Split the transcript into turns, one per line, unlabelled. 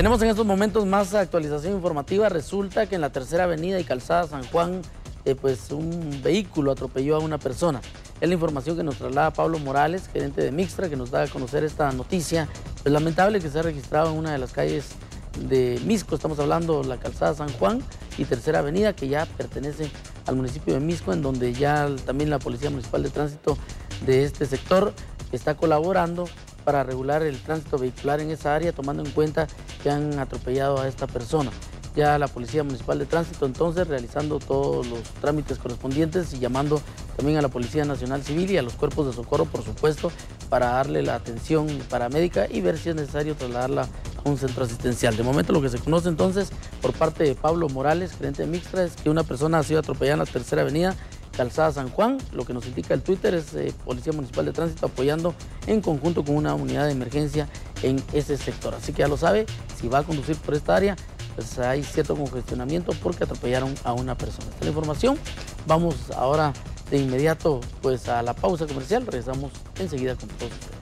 Tenemos en estos momentos más actualización informativa. Resulta que en la tercera avenida y calzada San Juan, eh, pues un vehículo atropelló a una persona. Es la información que nos traslada Pablo Morales, gerente de Mixtra, que nos da a conocer esta noticia. Es lamentable que se ha registrado en una de las calles de Misco, estamos hablando la calzada San Juan y tercera avenida, que ya pertenece al municipio de Misco, en donde ya también la Policía Municipal de Tránsito de este sector está colaborando para regular el tránsito vehicular en esa área, tomando en cuenta que han atropellado a esta persona. Ya la Policía Municipal de Tránsito entonces realizando todos los trámites correspondientes y llamando también a la Policía Nacional Civil y a los cuerpos de socorro, por supuesto, para darle la atención paramédica y ver si es necesario trasladarla a un centro asistencial. De momento lo que se conoce entonces por parte de Pablo Morales, gerente de Mixtra, es que una persona ha sido atropellada en la tercera avenida Calzada San Juan. Lo que nos indica el Twitter es eh, Policía Municipal de Tránsito apoyando en conjunto con una unidad de emergencia en ese sector. Así que ya lo sabe, si va a conducir por esta área, pues hay cierto congestionamiento porque atropellaron a una persona. Esta es la información. Vamos ahora de inmediato pues a la pausa comercial. Regresamos enseguida con todos ustedes.